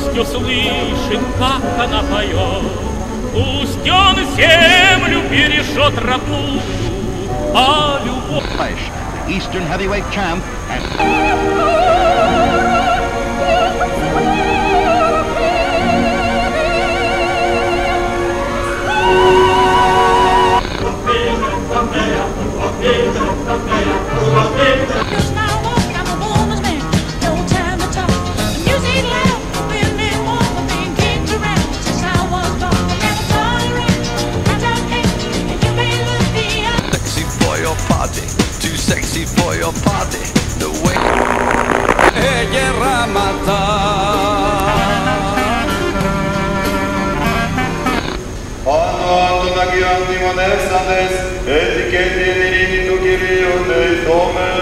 Пусть услышит, как она поет, Пусть он землю бережет родную, А любовь... Eastern heavyweight champ and... party, too sexy for your party. The way guerra Anno anno nagianti monesades, et etiquette nirini tu kirion de tome